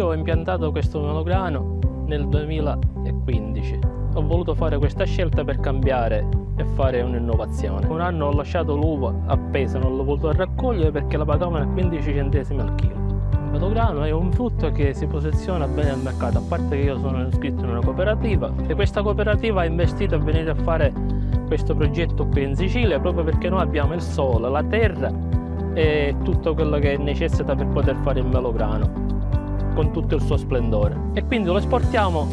ho impiantato questo melograno nel 2015. Ho voluto fare questa scelta per cambiare e fare un'innovazione. Un anno ho lasciato l'uva appesa, non l'ho voluto raccogliere perché la pagavano a 15 centesimi al chilo. Il melograno è un frutto che si posiziona bene al mercato, a parte che io sono iscritto in una cooperativa e questa cooperativa ha investito a venire a fare questo progetto qui in Sicilia proprio perché noi abbiamo il sole, la terra e tutto quello che necessita per poter fare il melograno con tutto il suo splendore. E quindi lo esportiamo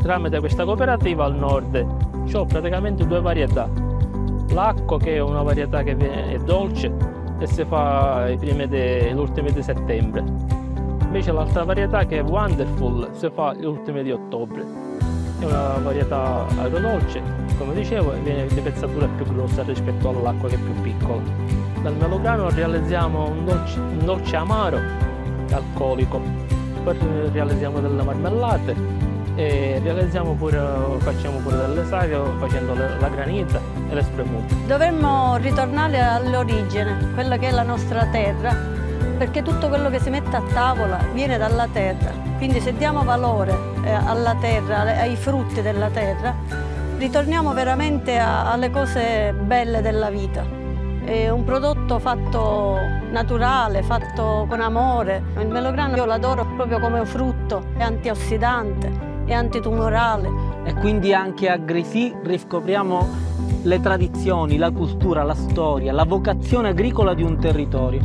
tramite questa cooperativa al nord. Ho praticamente due varietà. L'acqua che è una varietà che è dolce e si fa le ultime di settembre. Invece l'altra varietà che è Wonderful si fa le ultime di ottobre. È una varietà agrodolce come dicevo viene di pezzatura più grossa rispetto all'acqua che è più piccola. Dal melograno realizziamo un dolce, un dolce amaro alcolico poi realizziamo delle marmellate e realizziamo pure, facciamo pure delle saghe facendo la granita e le spremute. Dovremmo ritornare all'origine, quella che è la nostra terra, perché tutto quello che si mette a tavola viene dalla terra. Quindi se diamo valore eh, alla terra, ai frutti della terra, ritorniamo veramente alle cose belle della vita. È un prodotto fatto naturale, fatto con amore. Il melograno io l'adoro proprio come frutto, è antiossidante, è antitumorale. E quindi anche a Grisi riscopriamo le tradizioni, la cultura, la storia, la vocazione agricola di un territorio.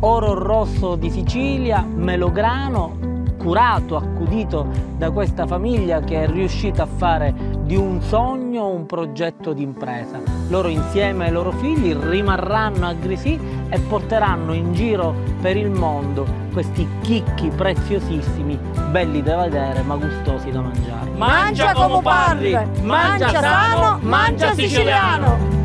Oro rosso di Sicilia, melograno, curato, accudito da questa famiglia che è riuscita a fare di un sogno un progetto di impresa. Loro insieme ai loro figli rimarranno a Grisi e porteranno in giro per il mondo questi chicchi preziosissimi, belli da vedere ma gustosi da mangiare. Mangia come parli, mangia sano, mangia siciliano!